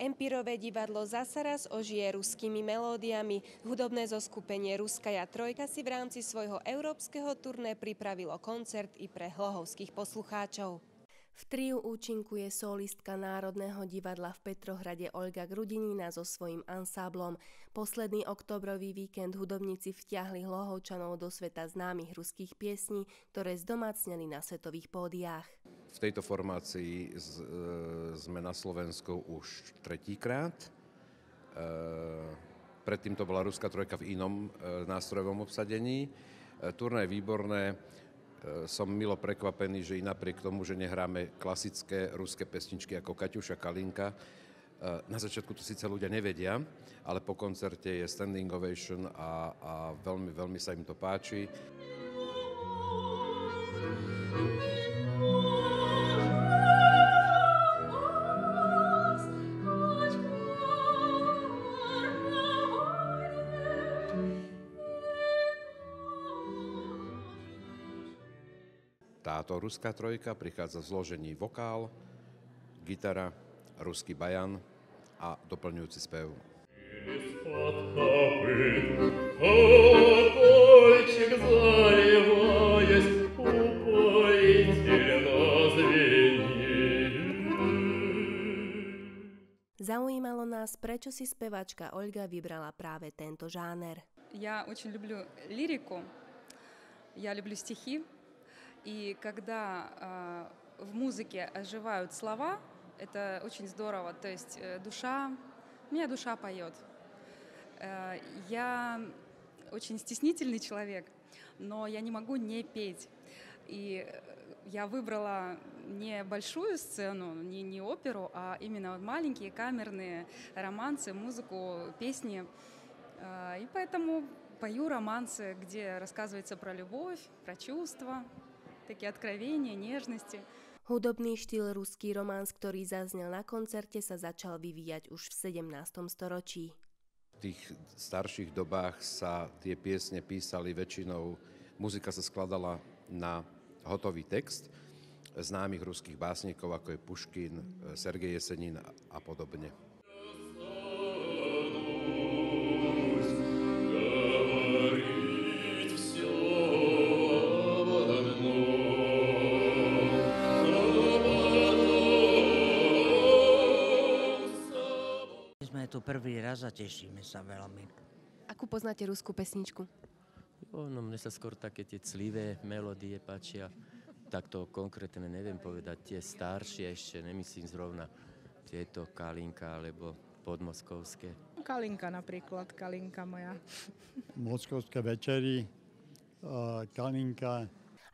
Empirové divadlo zasa raz ožije ruskými melódiami. Hudobné zoskupenie Ruskaja Trojka si v rámci svojho európskeho turné pripravilo koncert i pre hlohovských poslucháčov. V triu účinkuje solistka Národného divadla v Petrohrade Olga Grudinina so svojím ansáblom. Posledný oktobrový víkend hudobníci vtiahli hlohovčanov do sveta známych ruských piesní, ktoré zdomácneli na svetových pódiách. V tejto formácii z, e, sme na Slovensku už tretíkrát. E, predtým to bola Ruská trojka v inom e, nástrojovom obsadení. E, turné je výborné som milo prekvapený, že i napriek tomu, že nehráme klasické ruské pesničky ako Kaťuša Kalinka, e, na začiatku to síce ľudia nevedia, ale po koncerte je standing ovation a, a veľmi, veľmi sa im to páči. Táto ruská trojka prichádza v zložení vokál, gitara, ruský bajan a doplňujúci spev. Zaujímalo nás, prečo si spevačka Olga vybrala práve tento žáner. Ja очень люблю лирику, я люблю стихи, И когда э, в музыке оживают слова, это очень здорово. То есть э, душа, у меня душа поет. Э, я очень стеснительный человек, но я не могу не петь. И я выбрала не большую сцену, не, не оперу, а именно маленькие камерные романсы, музыку, песни. И поэтому пою романсы, где рассказывается про любовь, про чувства, také откровenie, nežnosti. Hudobný štýl ruský romans, ktorý zaznel na koncerte, sa začal vyvíjať už v 17. storočí. V tých starších dobách sa tie piesne písali väčšinou, muzika sa skladala na hotový text známych ruských básnikov, ako je Puškin, Sergej Jesenin a podobne. Tu prvý raz a tešíme sa veľmi. Akú poznáte ruskú pesničku? Jo, no mne sa skôr také tie clivé melódie páčia. Takto konkrétne neviem povedať. Tie staršie ešte nemyslím zrovna tieto Kalinka alebo podmoskovské. Kalinka napríklad, Kalinka moja. Moskovské večery, Kalinka,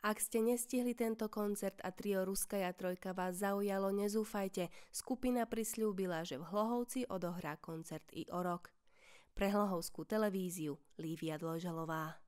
ak ste nestihli tento koncert a trio Ruskaja trojka vás zaujalo, nezúfajte. Skupina prislúbila, že v Hlohovci odohrá koncert i o rok. Pre Hlohovskú televíziu Lívia Dložalová.